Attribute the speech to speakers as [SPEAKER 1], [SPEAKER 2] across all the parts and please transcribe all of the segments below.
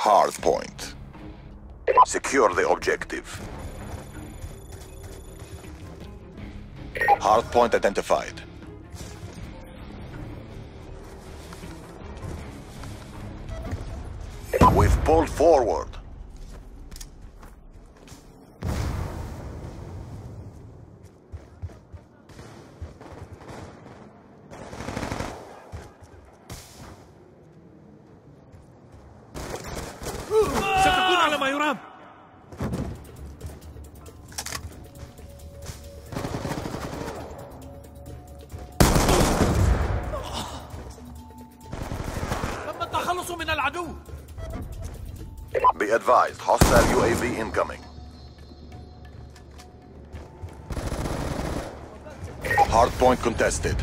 [SPEAKER 1] Hard point. Secure the objective. Hard point identified. We've pulled forward.
[SPEAKER 2] do?
[SPEAKER 1] Be advised, hostile UAV incoming. Hardpoint contested.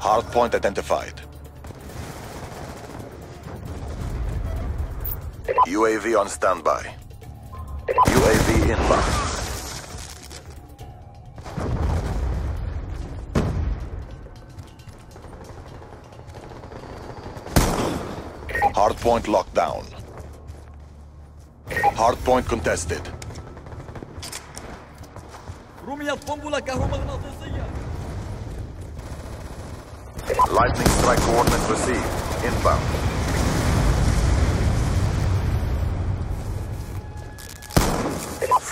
[SPEAKER 1] Hardpoint identified. UAV on standby. UAV inbound. Hardpoint locked down. Hardpoint contested.
[SPEAKER 3] رميت قنبلة كهرومغناطيسية
[SPEAKER 1] Lightning strike coordinates received. Inbound.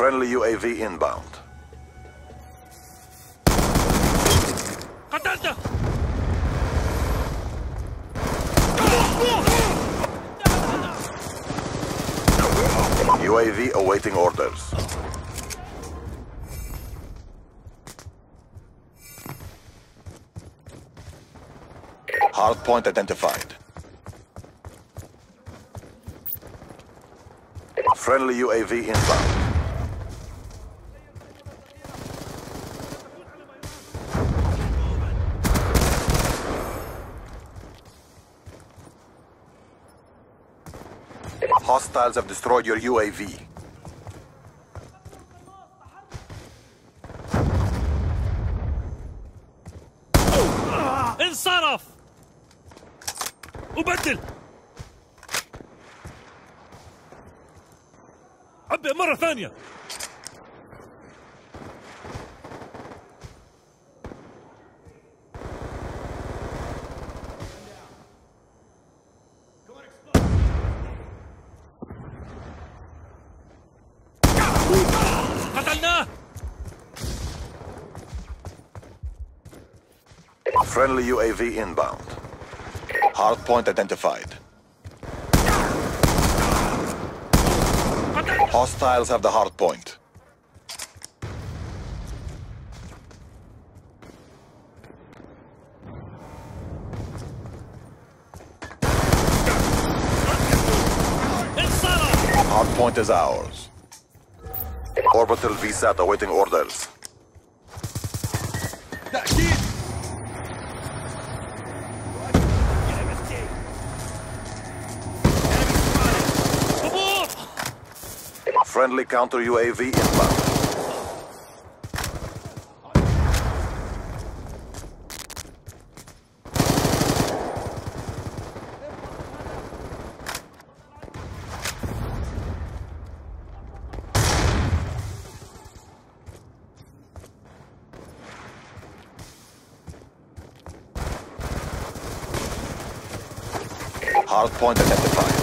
[SPEAKER 1] Friendly UAV inbound.
[SPEAKER 2] Attention!
[SPEAKER 1] UAV awaiting orders. Hard point identified. Friendly UAV inbound. Hostiles have destroyed your UAV.
[SPEAKER 2] انصرف أبدل عبئ مرة ثانية Anna!
[SPEAKER 1] Friendly UAV inbound. Hardpoint identified. Hostiles have the hardpoint. Hardpoint is ours. Orbital VSAT awaiting orders. Friendly counter UAV inbound. Hard point
[SPEAKER 2] identified.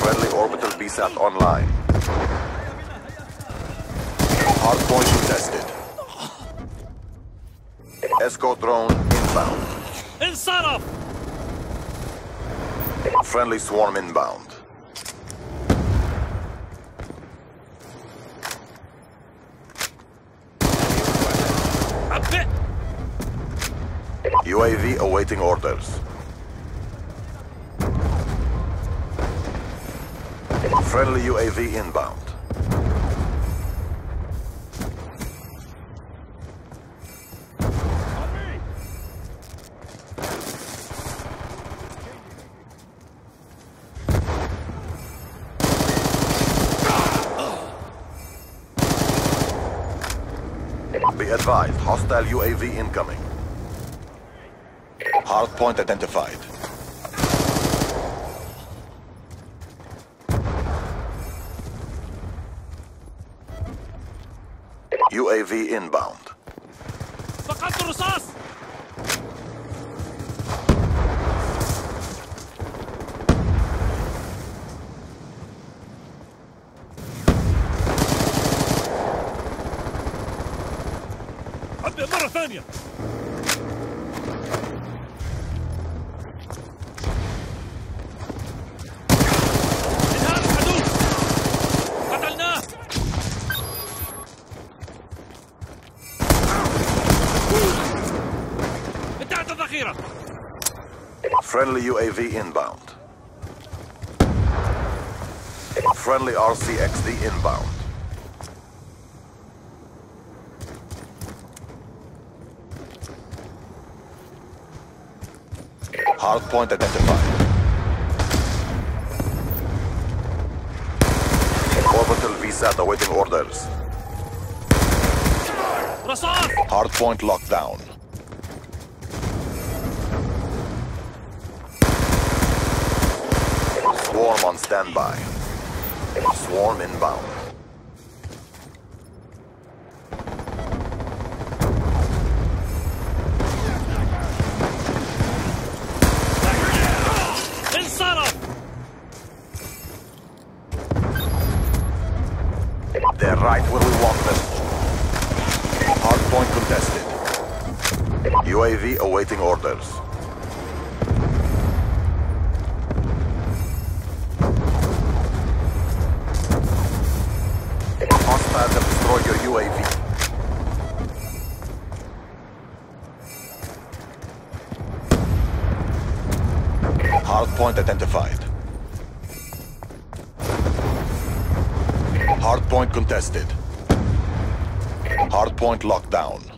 [SPEAKER 1] Friendly orbital VSAT online. Hard point contested. Escort drone inbound.
[SPEAKER 2] Insarov!
[SPEAKER 1] Friendly swarm inbound. UAV awaiting orders. Friendly UAV inbound. Be advised, hostile UAV incoming. Hardpoint identified. UAV inbound.
[SPEAKER 2] فقدت الرصاص عبئ مرة ثانية
[SPEAKER 1] Friendly UAV inbound. Friendly RCXD inbound. Hardpoint identified. Orbital VSAT awaiting orders. Hardpoint locked down. Swarm on standby. Swarm inbound. They're right where we want them. Hardpoint contested. UAV awaiting orders. Hostiles have destroyed your UAV. Hardpoint identified. Hardpoint contested. Hardpoint locked down.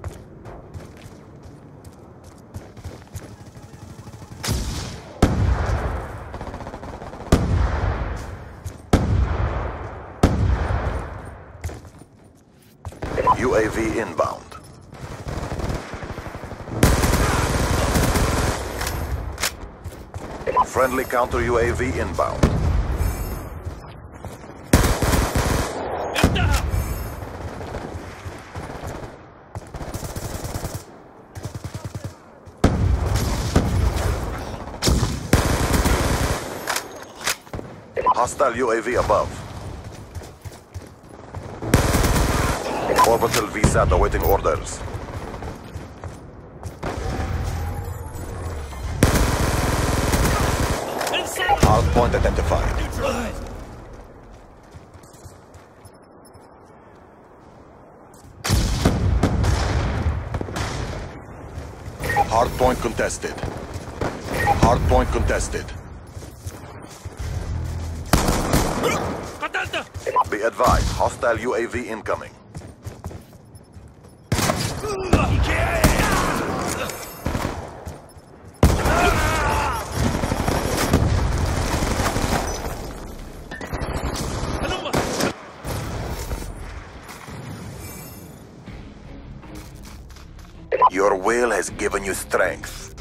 [SPEAKER 1] UAV inbound. Friendly counter UAV inbound. Hostile UAV above. Orbital VSAT awaiting orders. Hardpoint identified. Hardpoint contested. Hardpoint contested. Be advised, hostile UAV incoming. Your will has given you strength.